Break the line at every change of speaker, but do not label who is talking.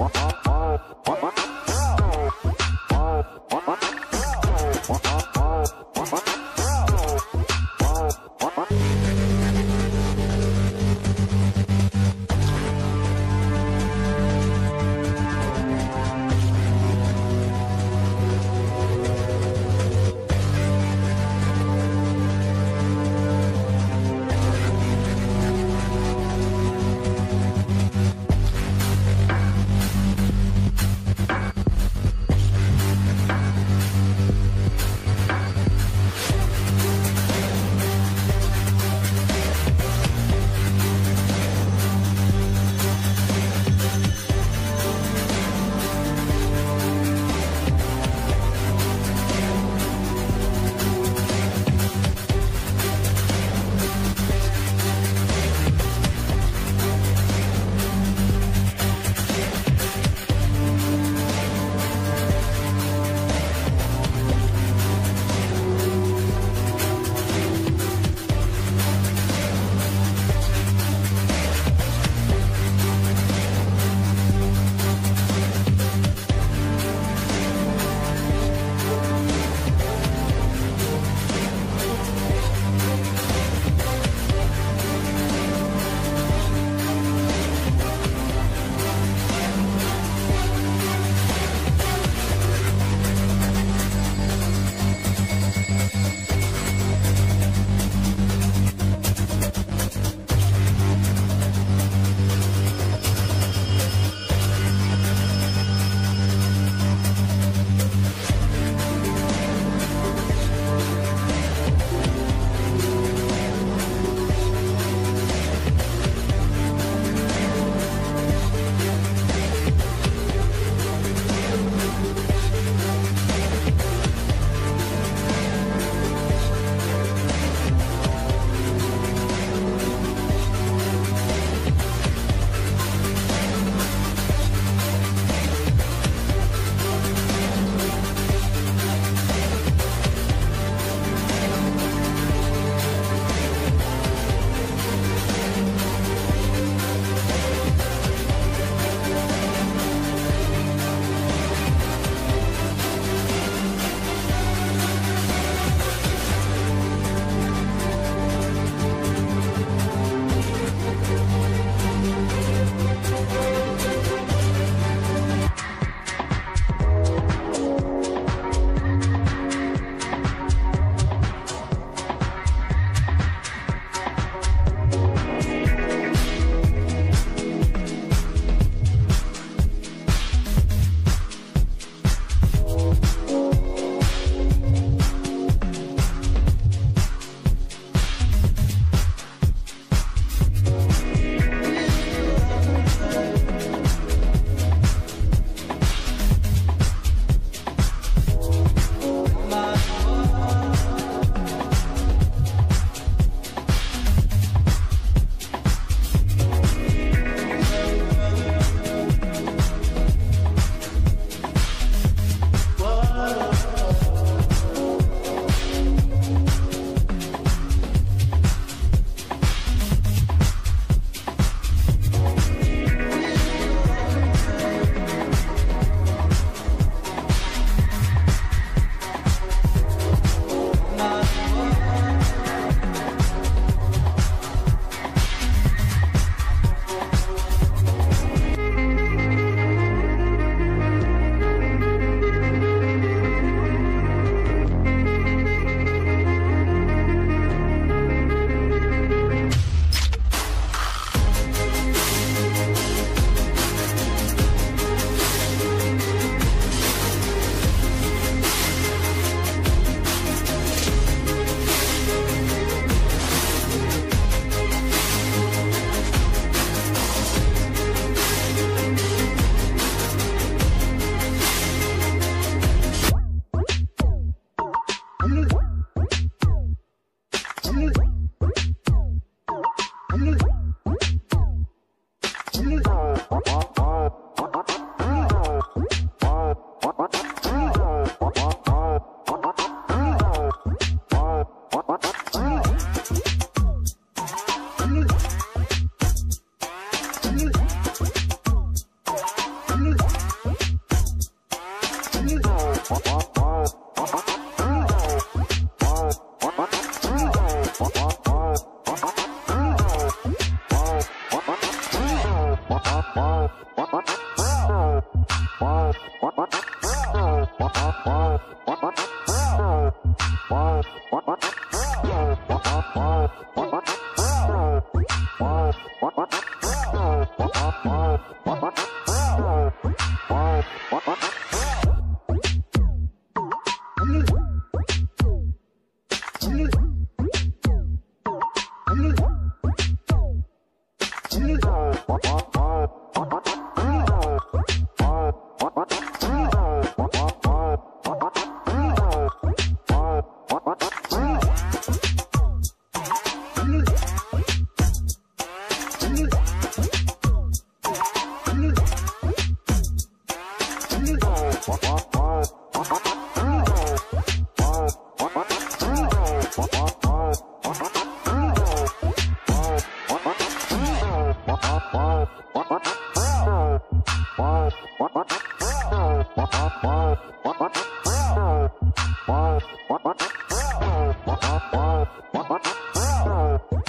What? I'm gonna... What? Bro. Bro. Bro.